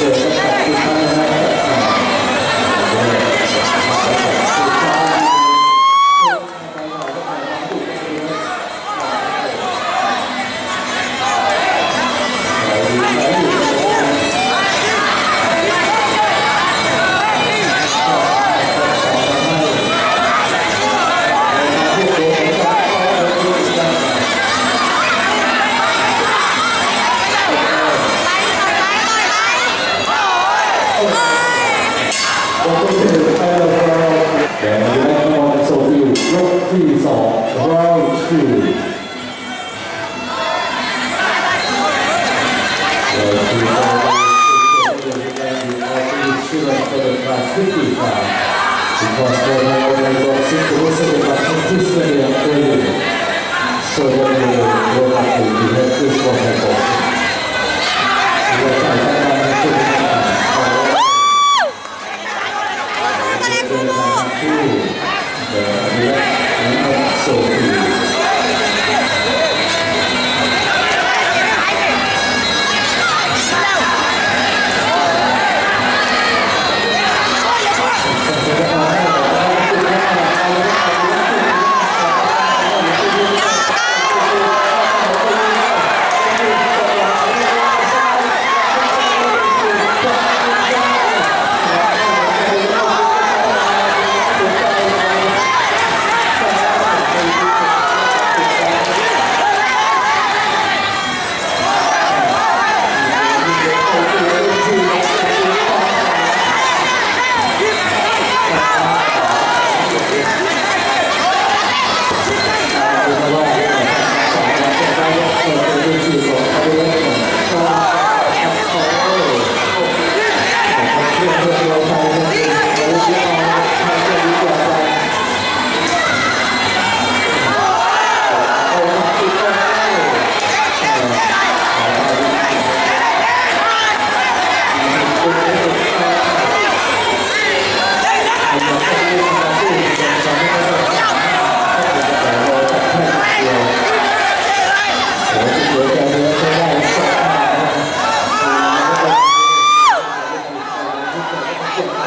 được tất cả chúng ta Thank you. So have this one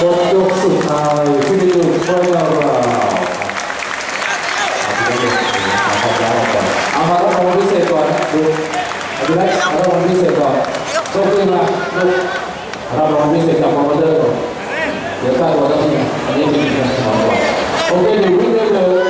หมดยกสุดท้ายที่ดูเพื่อเราเอามารับรางวัลพิเศษก่อนดูเอาดูได้รับรางวัลพิเศษก่อนโชคดีนะลูกรับรางวัลพิเศษจากคอมพิวเตอร์ก่อนเดี๋ยวใกล้ตัวแล้วนี่อันนี้มีการทำก่อนโอเคหนึ่งวินเดพอตเตอร์เดูได้เข้า